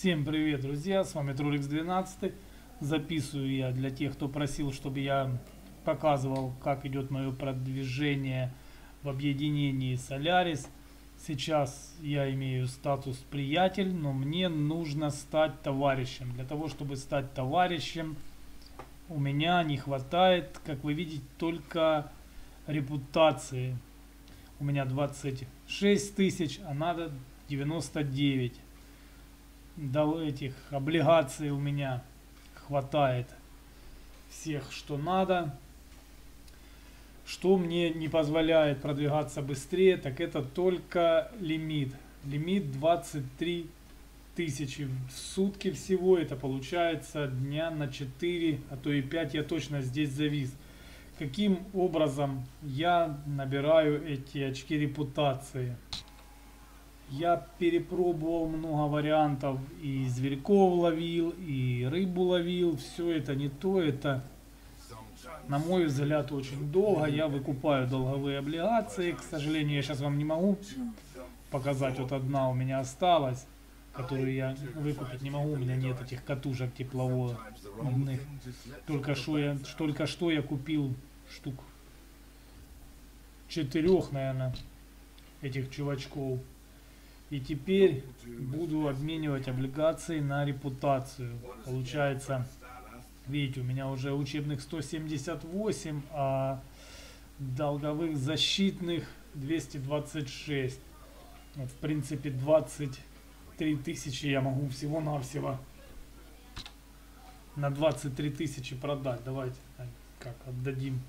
Всем привет, друзья! С вами Троликс 12. Записываю я для тех, кто просил, чтобы я показывал, как идет мое продвижение в объединении Solaris. Сейчас я имею статус приятель, но мне нужно стать товарищем. Для того, чтобы стать товарищем, у меня не хватает, как вы видите, только репутации. У меня 26 тысяч, а надо 99 до этих облигаций у меня хватает всех, что надо. Что мне не позволяет продвигаться быстрее, так это только лимит. Лимит 23 тысячи в сутки всего. Это получается дня на 4, а то и 5 я точно здесь завис. Каким образом я набираю эти очки репутации? Я перепробовал много вариантов, и зверьков ловил, и рыбу ловил, все это не то, это, на мой взгляд, очень долго. Я выкупаю долговые облигации, к сожалению, я сейчас вам не могу показать, вот одна у меня осталась, которую я выкупить не могу, у меня нет этих катушек тепловых. Только что я, только что я купил штук четырех, наверное, этих чувачков. И теперь буду обменивать облигации на репутацию. Получается, видите, у меня уже учебных 178, а долговых защитных 226. Вот, в принципе, 23 тысячи я могу всего-навсего на 23 тысячи продать. Давайте как отдадим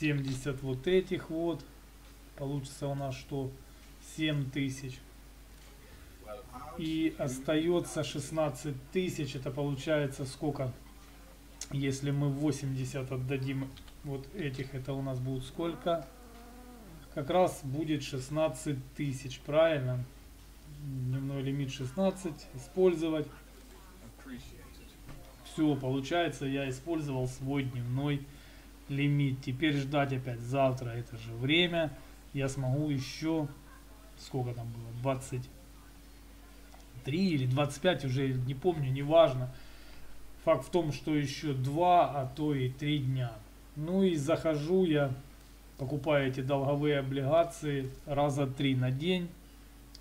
70 вот этих вот. Получится у нас что? 7 тысяч. И остается 16 тысяч. Это получается сколько? Если мы 80 отдадим вот этих, это у нас будет сколько? Как раз будет 16 тысяч, правильно? Дневной лимит 16. Использовать. Все, получается, я использовал свой дневной лимит. Теперь ждать опять завтра это же время. Я смогу еще сколько там было, 23 или 25, уже не помню, неважно. Факт в том, что еще 2, а то и 3 дня. Ну и захожу я, покупаю эти долговые облигации раза 3 на день.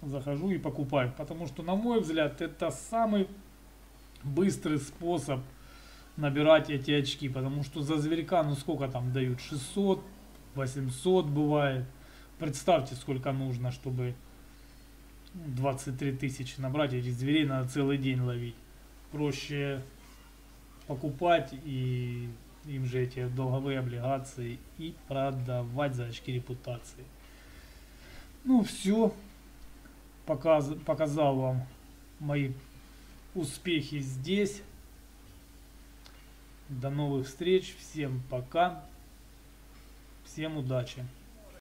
Захожу и покупаю. Потому что, на мой взгляд, это самый быстрый способ набирать эти очки. Потому что за зверька, ну сколько там дают? 600, 800 бывает. Представьте, сколько нужно, чтобы 23 тысячи набрать. Этих зверей надо целый день ловить. Проще покупать и им же эти долговые облигации и продавать за очки репутации. Ну все. Показ, показал вам мои успехи здесь. До новых встреч. Всем пока. Всем удачи.